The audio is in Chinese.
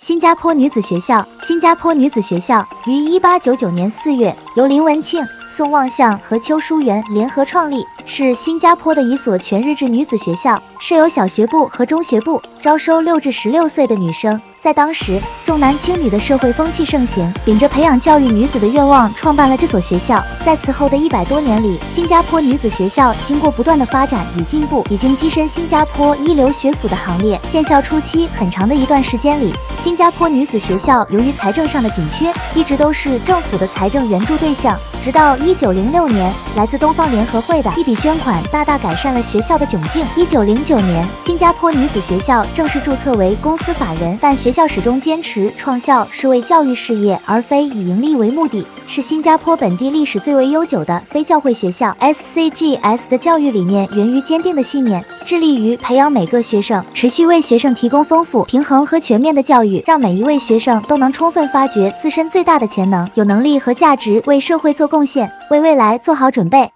新加坡女子学校，新加坡女子学校于一八九九年四月由林文庆、宋望相和邱淑媛联合创立，是新加坡的一所全日制女子学校，设有小学部和中学部，招收六至十六岁的女生。在当时重男轻女的社会风气盛行，秉着培养教育女子的愿望，创办了这所学校。在此后的一百多年里，新加坡女子学校经过不断的发展与进步，已经跻身新加坡一流学府的行列。建校初期很长的一段时间里，新加坡女子学校由于财政上的紧缺，一直都是政府的财政援助对象。直到一九零六年，来自东方联合会的一笔捐款，大大改善了学校的窘境。一九零九年，新加坡女子学校正式注册为公司法人，但学校始终坚持创校是为教育事业，而非以盈利为目的。是新加坡本地历史最为悠久的非教会学校。SCGS 的教育理念源于坚定的信念，致力于培养每个学生，持续为学生提供丰富、平衡和全面的教育，让每一位学生都能充分发掘自身最大的潜能，有能力和价值为社会做贡献，为未来做好准备。